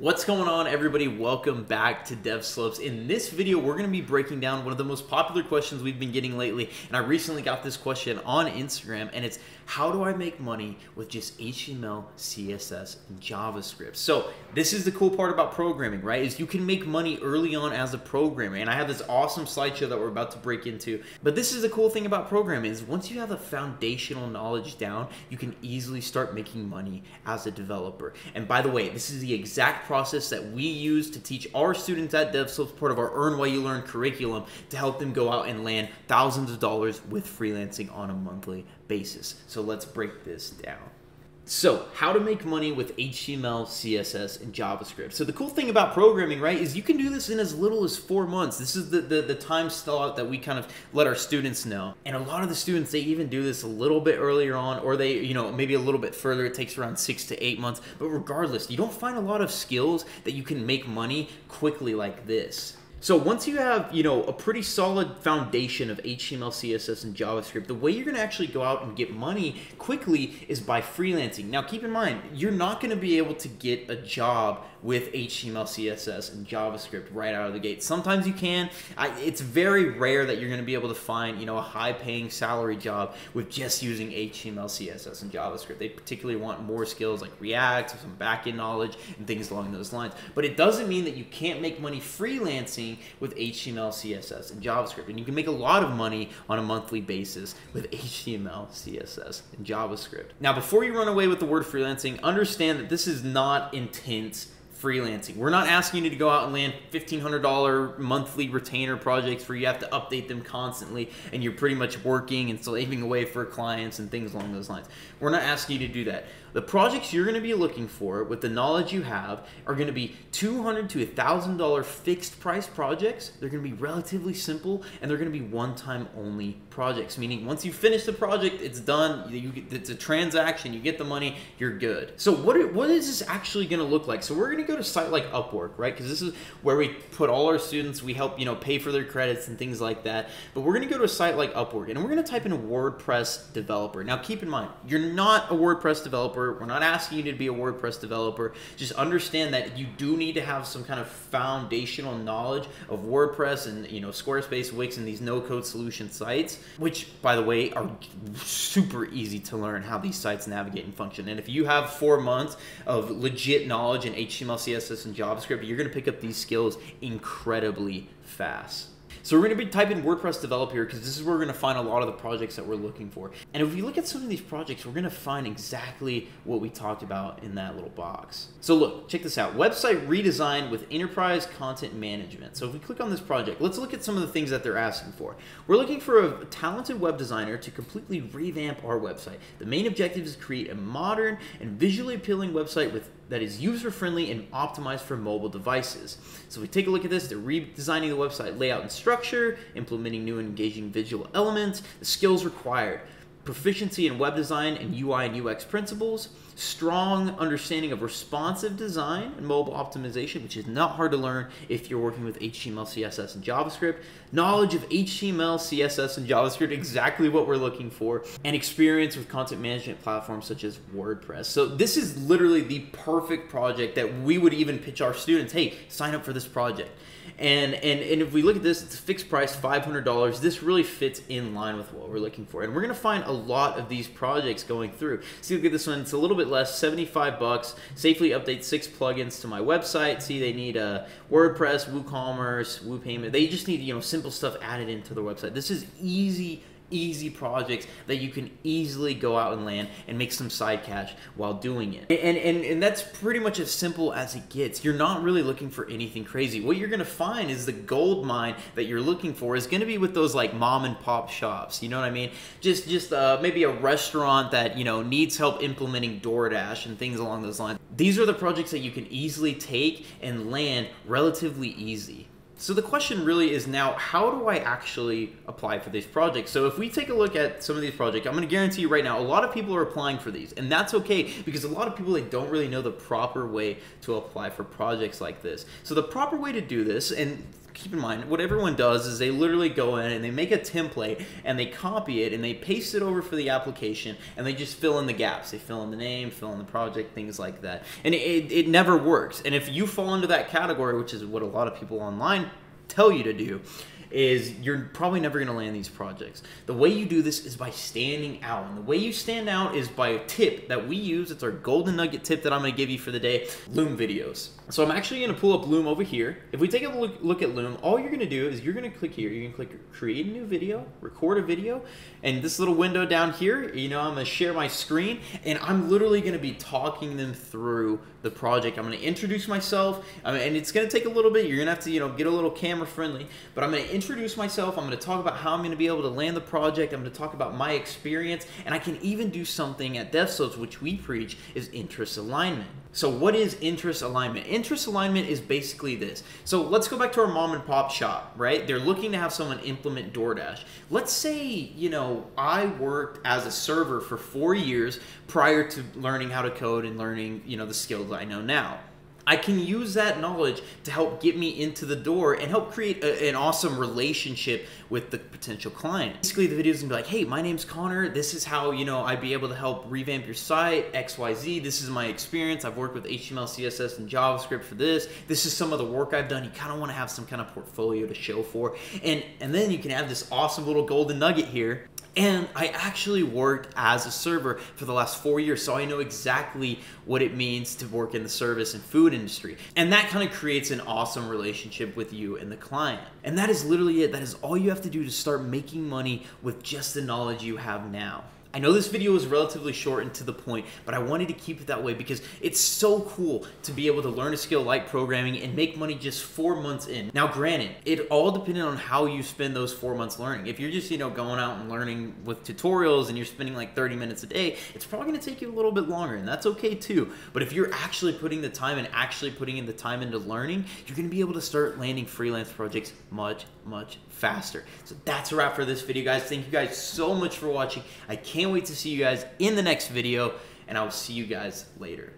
What's going on everybody? Welcome back to DevSlopes. In this video, we're gonna be breaking down one of the most popular questions we've been getting lately. And I recently got this question on Instagram and it's, how do I make money with just HTML, CSS, and JavaScript? So this is the cool part about programming, right? Is you can make money early on as a programmer. And I have this awesome slideshow that we're about to break into. But this is the cool thing about programming is once you have the foundational knowledge down, you can easily start making money as a developer. And by the way, this is the exact process that we use to teach our students at DevSlopes, part of our Earn While You Learn curriculum, to help them go out and land thousands of dollars with freelancing on a monthly basis. So let's break this down. So, how to make money with HTML, CSS, and JavaScript. So the cool thing about programming, right, is you can do this in as little as four months. This is the, the, the time slot that we kind of let our students know. And a lot of the students, they even do this a little bit earlier on, or they, you know, maybe a little bit further. It takes around six to eight months. But regardless, you don't find a lot of skills that you can make money quickly like this. So once you have, you know, a pretty solid foundation of HTML, CSS, and JavaScript, the way you're going to actually go out and get money quickly is by freelancing. Now, keep in mind, you're not going to be able to get a job with HTML, CSS, and JavaScript right out of the gate. Sometimes you can. I, it's very rare that you're going to be able to find, you know, a high-paying salary job with just using HTML, CSS, and JavaScript. They particularly want more skills like React, some backend knowledge, and things along those lines. But it doesn't mean that you can't make money freelancing with HTML, CSS, and JavaScript. And you can make a lot of money on a monthly basis with HTML, CSS, and JavaScript. Now, before you run away with the word freelancing, understand that this is not intense freelancing. We're not asking you to go out and land $1,500 monthly retainer projects where you have to update them constantly and you're pretty much working and slaving away for clients and things along those lines. We're not asking you to do that. The projects you're going to be looking for with the knowledge you have are going to be 200 to $1,000 fixed price projects. They're going to be relatively simple and they're going to be one time only projects, meaning once you finish the project, it's done. You, it's a transaction, you get the money, you're good. So what, are, what is this actually going to look like? So we're going to go to site like Upwork, right? Because this is where we put all our students, we help, you know, pay for their credits and things like that. But we're going to go to a site like Upwork and we're going to type in WordPress developer. Now keep in mind, you're not a WordPress developer. We're not asking you to be a WordPress developer. Just understand that you do need to have some kind of foundational knowledge of WordPress and, you know, Squarespace, Wix, and these no-code solution sites which, by the way, are super easy to learn how these sites navigate and function. And if you have four months of legit knowledge in HTML, CSS, and JavaScript, you're going to pick up these skills incredibly fast. So we're going to be typing WordPress develop here because this is where we're going to find a lot of the projects that we're looking for. And if we look at some of these projects, we're going to find exactly what we talked about in that little box. So look, check this out. Website redesign with enterprise content management. So if we click on this project, let's look at some of the things that they're asking for. We're looking for a talented web designer to completely revamp our website. The main objective is to create a modern and visually appealing website with that is user friendly and optimized for mobile devices. So if we take a look at this, they're redesigning the website layout and structure, implementing new and engaging visual elements, the skills required proficiency in web design and UI and UX principles, strong understanding of responsive design and mobile optimization, which is not hard to learn if you're working with HTML, CSS, and JavaScript, knowledge of HTML, CSS, and JavaScript, exactly what we're looking for, and experience with content management platforms such as WordPress. So this is literally the perfect project that we would even pitch our students, hey, sign up for this project. And, and, and if we look at this, it's a fixed price, $500. This really fits in line with what we're looking for. And we're going to find a lot of these projects going through. See, look at this one. It's a little bit less, 75 bucks. Safely update six plugins to my website. See, they need a WordPress, WooCommerce, WooPayment. They just need, you know, simple stuff added into their website. This is easy easy projects that you can easily go out and land and make some side cash while doing it. And, and, and that's pretty much as simple as it gets. You're not really looking for anything crazy. What you're gonna find is the gold mine that you're looking for is gonna be with those like mom and pop shops. You know what I mean? Just just uh, maybe a restaurant that you know needs help implementing DoorDash and things along those lines. These are the projects that you can easily take and land relatively easy. So the question really is now, how do I actually apply for these projects? So if we take a look at some of these projects, I'm gonna guarantee you right now, a lot of people are applying for these, and that's okay, because a lot of people, they don't really know the proper way to apply for projects like this. So the proper way to do this, and keep in mind, what everyone does is they literally go in and they make a template and they copy it and they paste it over for the application and they just fill in the gaps. They fill in the name, fill in the project, things like that. And it, it never works. And if you fall into that category, which is what a lot of people online tell you to do, is you're probably never going to land these projects. The way you do this is by standing out. And the way you stand out is by a tip that we use. It's our golden nugget tip that I'm going to give you for the day Loom videos. So I'm actually going to pull up Loom over here. If we take a look, look at Loom, all you're going to do is you're going to click here. You can click create a new video, record a video, and this little window down here, you know, I'm going to share my screen and I'm literally going to be talking them through the project. I'm going to introduce myself I mean, and it's going to take a little bit. You're going to have to, you know, get a little camera friendly, but I'm going to introduce myself. I'm going to talk about how I'm going to be able to land the project. I'm going to talk about my experience, and I can even do something at DevSlopes, which we preach, is interest alignment. So what is interest alignment? Interest alignment is basically this. So let's go back to our mom and pop shop, right? They're looking to have someone implement DoorDash. Let's say, you know, I worked as a server for four years prior to learning how to code and learning, you know, the skills I know now. I can use that knowledge to help get me into the door and help create a, an awesome relationship with the potential client. Basically, the video is gonna be like, hey, my name's Connor. This is how, you know, I'd be able to help revamp your site, XYZ. This is my experience. I've worked with HTML, CSS, and JavaScript for this. This is some of the work I've done. You kind of want to have some kind of portfolio to show for. And, and then you can have this awesome little golden nugget here and I actually worked as a server for the last four years, so I know exactly what it means to work in the service and food industry. And that kind of creates an awesome relationship with you and the client. And that is literally it. That is all you have to do to start making money with just the knowledge you have now. I know this video was relatively short and to the point, but I wanted to keep it that way because it's so cool to be able to learn a skill like programming and make money just four months in. Now, granted, it all depended on how you spend those four months learning. If you're just, you know, going out and learning with tutorials and you're spending like 30 minutes a day, it's probably gonna take you a little bit longer, and that's okay too. But if you're actually putting the time and actually putting in the time into learning, you're gonna be able to start landing freelance projects much, much faster. So that's a wrap for this video, guys. Thank you guys so much for watching. I can't wait to see you guys in the next video, and I will see you guys later.